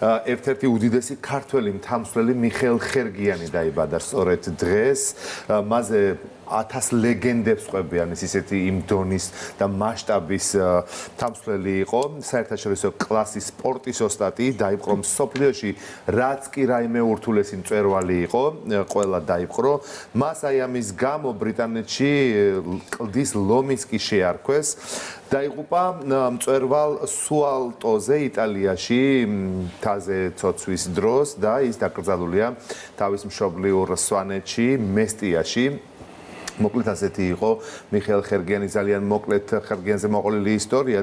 ერთ-ერთი უდიდესი ქართველი მთამსვლელი მიხეილ ხერგიანი დაიბადა სწორედ დღეს. მასე 1000 ლეგენდებს ყვებიან ის ისეთი იმ დონის და მასშტაბის თამსვლელი იყო. საერთაშორისო კლასის სპორტის ოსტატი დაიპყრო სოფლიოში რაც კი რაიმე ურთულესი მწერვალი იყო ყველა დაიპყრო. მას აი ამის გამო ბრიტანეთში კლდის ლომის კი შეარქვეს. დაიღუპა მწერვალ სუალტოზე იტალიაში თაზე ცოცვის დროს და ის დაკრძალულია თავის მშობლიურ სვანეთში მესტიაში მოკლედ ასეთი იყო. მიხეილ ხერგიანი ძალიან მოკლედ ხერგიანზე მოყოლილი ისტორია